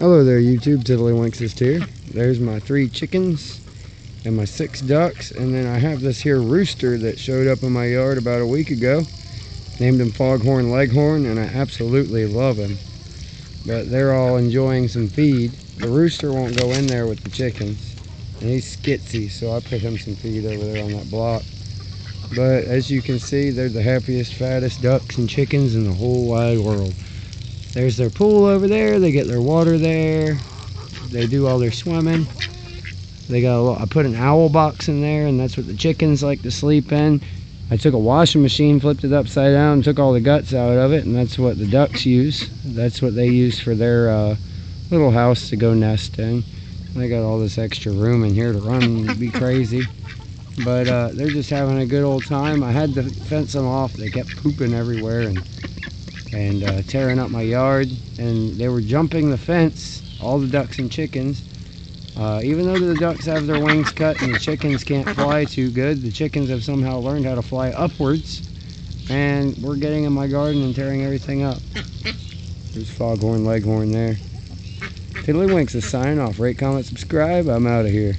Hello there YouTube, Tiddlywinksist here. There's my three chickens and my six ducks and then I have this here rooster that showed up in my yard about a week ago. Named him Foghorn Leghorn and I absolutely love him. But they're all enjoying some feed. The rooster won't go in there with the chickens and he's skitsy so I put him some feed over there on that block. But as you can see they're the happiest, fattest ducks and chickens in the whole wide world. There's their pool over there. They get their water there. They do all their swimming. They got a little, I put an owl box in there, and that's what the chickens like to sleep in. I took a washing machine, flipped it upside down, and took all the guts out of it, and that's what the ducks use. That's what they use for their uh, little house to go nest in. They got all this extra room in here to run and be crazy. But uh, they're just having a good old time. I had to fence them off. They kept pooping everywhere, and and uh, tearing up my yard and they were jumping the fence all the ducks and chickens. Uh, even though the ducks have their wings cut and the chickens can't fly too good the chickens have somehow learned how to fly upwards. And we're getting in my garden and tearing everything up. There's foghorn leghorn there. Tiddlywinksist signing off. Rate comment subscribe. I'm out of here